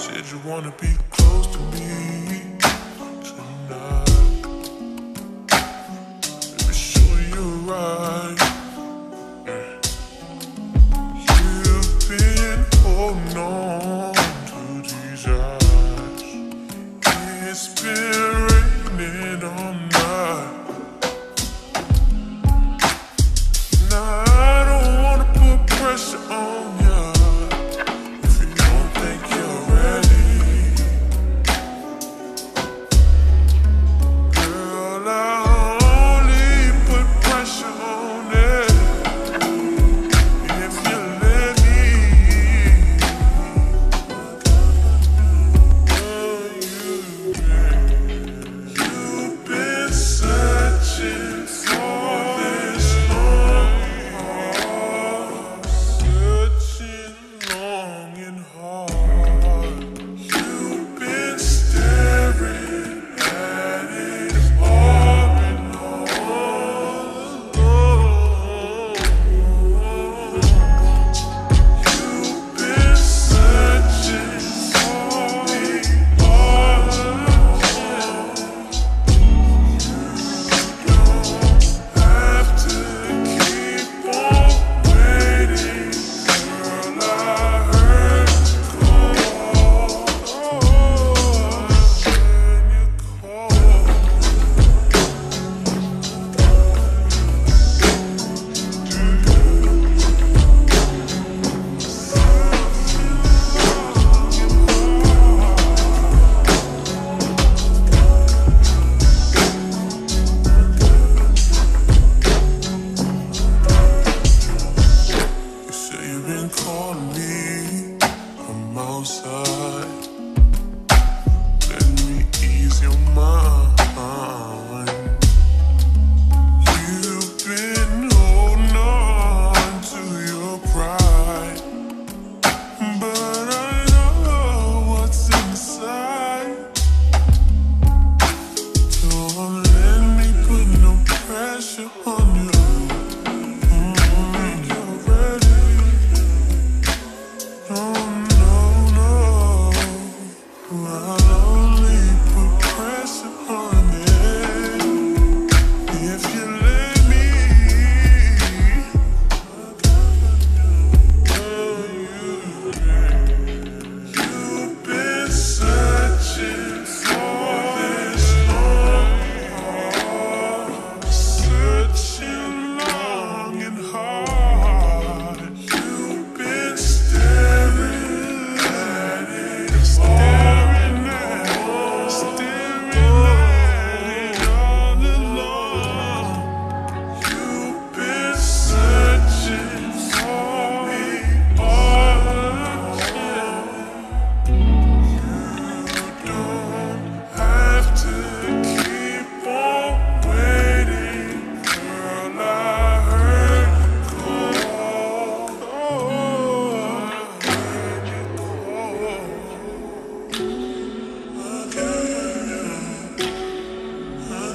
Said you wanna be close to me.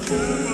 good.